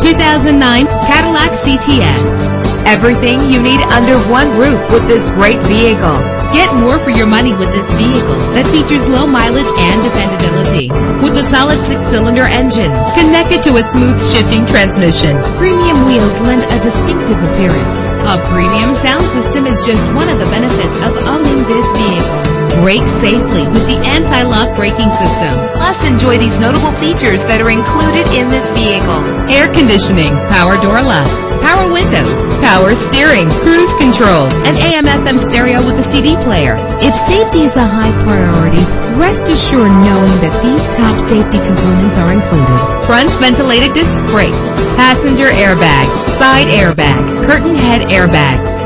2009 Cadillac CTS. Everything you need under one roof with this great vehicle. Get more for your money with this vehicle that features low mileage and dependability. With a solid six-cylinder engine connected to a smooth shifting transmission, premium wheels lend a distinctive appearance. A premium sound system is just one of the benefits of owning. Brake safely with the anti-lock braking system. Plus, enjoy these notable features that are included in this vehicle. Air conditioning, power door locks, power windows, power steering, cruise control, and AM FM stereo with a CD player. If safety is a high priority, rest assured knowing that these top safety components are included. Front ventilated disc brakes, passenger airbag, side airbag, curtain head airbags,